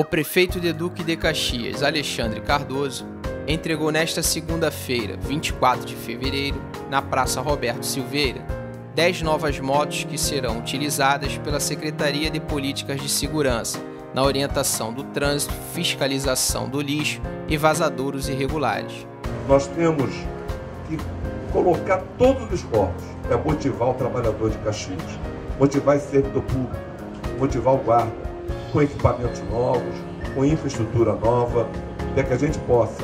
O prefeito de Duque de Caxias, Alexandre Cardoso, entregou nesta segunda-feira, 24 de fevereiro, na Praça Roberto Silveira, 10 novas motos que serão utilizadas pela Secretaria de Políticas de Segurança na orientação do trânsito, fiscalização do lixo e vazadouros irregulares. Nós temos que colocar todos os esforços para motivar o trabalhador de Caxias, motivar esse servidor público, motivar o guarda, com equipamentos novos, com infraestrutura nova, para que a gente possa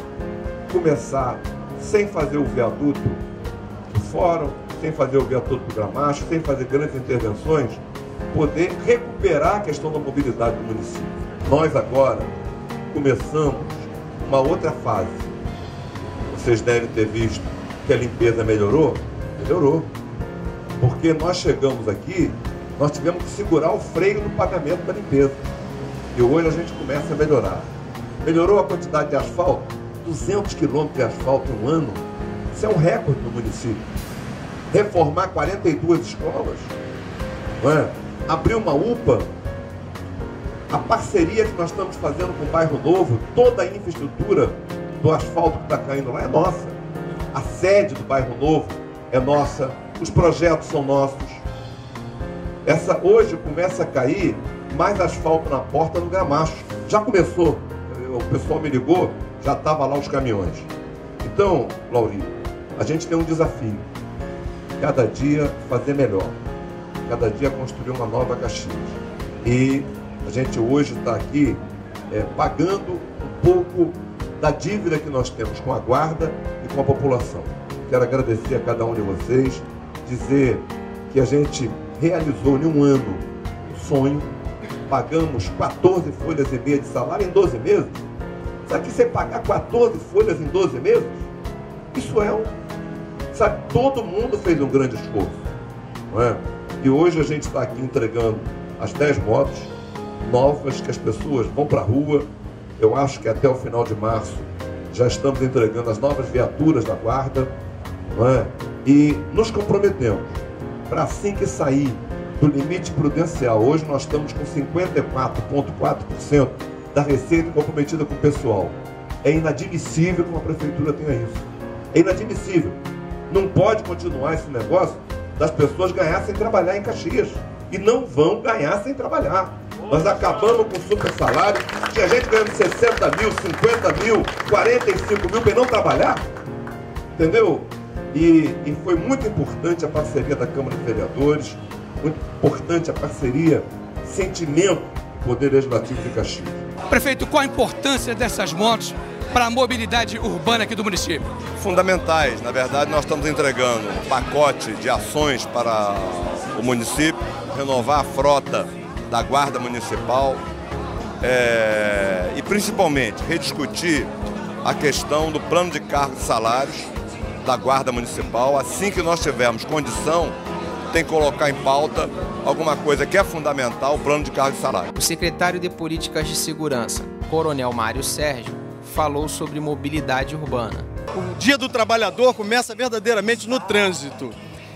começar sem fazer o viaduto do fórum, sem fazer o viaduto do Gramacho, sem fazer grandes intervenções, poder recuperar a questão da mobilidade do município. Nós agora começamos uma outra fase. Vocês devem ter visto que a limpeza melhorou? Melhorou. Porque nós chegamos aqui, nós tivemos que segurar o freio no pagamento da limpeza. E hoje a gente começa a melhorar. Melhorou a quantidade de asfalto? 200 quilômetros de asfalto em um ano. Isso é um recorde no município. Reformar 42 escolas. É? Abrir uma UPA. A parceria que nós estamos fazendo com o Bairro Novo, toda a infraestrutura do asfalto que está caindo lá é nossa. A sede do Bairro Novo é nossa. Os projetos são nossos. Essa hoje começa a cair mais asfalto na porta no Gramacho. Já começou. O pessoal me ligou, já estava lá os caminhões. Então, Lauri, a gente tem um desafio. Cada dia fazer melhor. Cada dia construir uma nova Caxias. E a gente hoje está aqui é, pagando um pouco da dívida que nós temos com a guarda e com a população. Quero agradecer a cada um de vocês, dizer que a gente realizou em um ano o sonho, pagamos 14 folhas e meia de salário em 12 meses. Sabe que você pagar 14 folhas em 12 meses? Isso é um. Sabe, todo mundo fez um grande esforço. Não é? E hoje a gente está aqui entregando as 10 motos novas que as pessoas vão para a rua. Eu acho que até o final de março já estamos entregando as novas viaturas da guarda. Não é? E nos comprometemos para assim que sair do limite prudencial, hoje nós estamos com 54,4% da receita comprometida com o pessoal. É inadmissível que uma prefeitura tenha isso. É inadmissível. Não pode continuar esse negócio das pessoas ganhar sem trabalhar em Caxias. E não vão ganhar sem trabalhar. Nós acabamos com o super salário. Tinha gente ganhando 60 mil, 50 mil, 45 mil para não trabalhar. Entendeu? E, e, foi muito importante a parceria da Câmara de Vereadores, muito importante a parceria, sentimento do Poder Legislativo de Caxias. Prefeito, qual a importância dessas motos para a mobilidade urbana aqui do município? Fundamentais. Na verdade, nós estamos entregando um pacote de ações para o município, renovar a frota da Guarda Municipal é, e, principalmente, rediscutir a questão do plano de cargos e salários da Guarda Municipal. Assim que nós tivermos condição, tem que colocar em pauta alguma coisa que é fundamental, o plano de cargo e salário. O secretário de Políticas de Segurança, Coronel Mário Sérgio, falou sobre mobilidade urbana. O Dia do Trabalhador começa verdadeiramente no trânsito.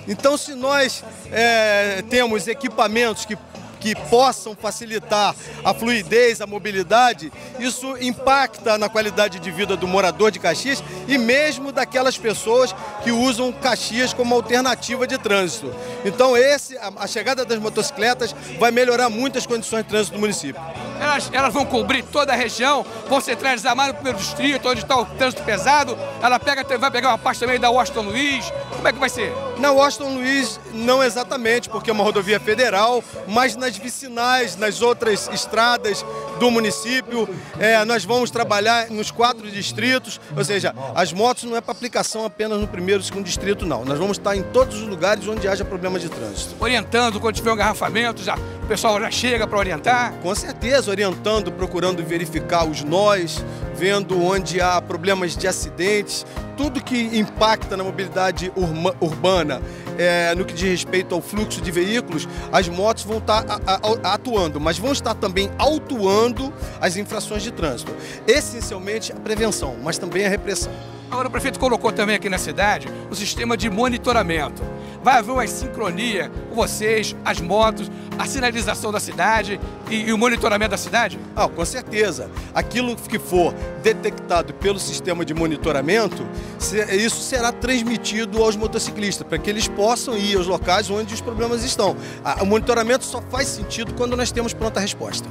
Então, se nós é, temos equipamentos que que possam facilitar a fluidez, a mobilidade, isso impacta na qualidade de vida do morador de Caxias e mesmo daquelas pessoas que usam Caxias como alternativa de trânsito. Então esse, a chegada das motocicletas vai melhorar muito as condições de trânsito do município. Elas, elas vão cobrir toda a região, vão centralizar mais no primeiro distrito, onde está o trânsito pesado. Ela pega, vai pegar uma parte também da Washington Luiz. Como é que vai ser? Na Washington Luiz, não exatamente, porque é uma rodovia federal, mas nas vicinais, nas outras estradas do município, é, nós vamos trabalhar nos quatro distritos, ou seja, as motos não é para aplicação apenas no primeiro e segundo distrito, não. Nós vamos estar em todos os lugares onde haja problemas de trânsito. Orientando, quando tiver um engarrafamento, já, pessoal já chega para orientar? Com certeza, orientando, procurando verificar os nós, vendo onde há problemas de acidentes, tudo que impacta na mobilidade urbana, é, no que diz respeito ao fluxo de veículos, as motos vão estar atuando, mas vão estar também autuando as infrações de trânsito. Essencialmente a prevenção, mas também a repressão. Agora, o prefeito colocou também aqui na cidade o sistema de monitoramento. Vai haver uma sincronia com vocês, as motos, a sinalização da cidade e, e o monitoramento da cidade? Ah, com certeza. Aquilo que for detectado pelo sistema de monitoramento, isso será transmitido aos motociclistas, para que eles possam ir aos locais onde os problemas estão. O monitoramento só faz sentido quando nós temos pronta resposta.